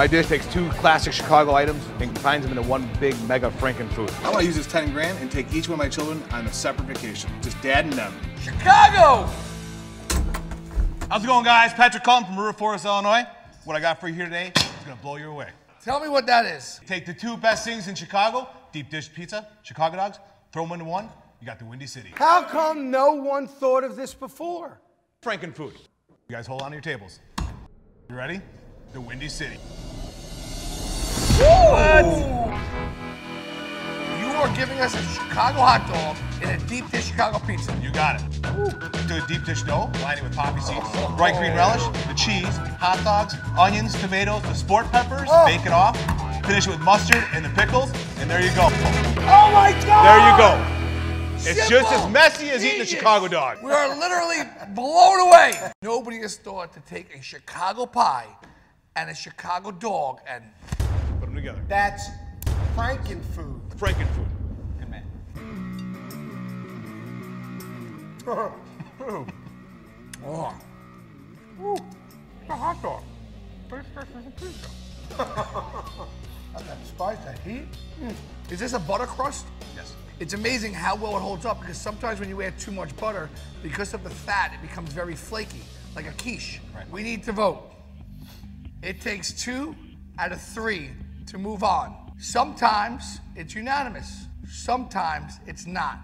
My dish takes two classic Chicago items and combines them into one big mega Frankenfood. I want to use this 10 grand and take each one of my children on a separate vacation. Just dad and them. Chicago! How's it going, guys? Patrick Cullen from River Forest, Illinois. What I got for you here today is gonna blow you away. Tell me what that is. Take the two best things in Chicago, deep dish pizza, Chicago dogs, throw them into one, you got the Windy City. How come no one thought of this before? Frankenfood. You guys hold on to your tables. You ready? The Windy City. You are giving us a Chicago hot dog and a deep dish Chicago pizza. You got it. Do a deep dish dough, line it with poppy seeds, bright green relish, the cheese, hot dogs, onions, tomatoes, the sport peppers, oh. bake it off, finish it with mustard and the pickles, and there you go. Oh my God! There you go. It's just as messy as eating a Chicago dog. We are literally blown away. Nobody has thought to take a Chicago pie and a Chicago dog and Put them together. That's Frankenfood. Frankenfood. oh. Ooh, it's a hot dog. But it's just like a pizza. that spice, that heat. Mm. Is this a butter crust? Yes. It's amazing how well it holds up because sometimes when you add too much butter, because of the fat, it becomes very flaky, like a quiche. Right. We need to vote. It takes two out of three to move on. Sometimes it's unanimous, sometimes it's not.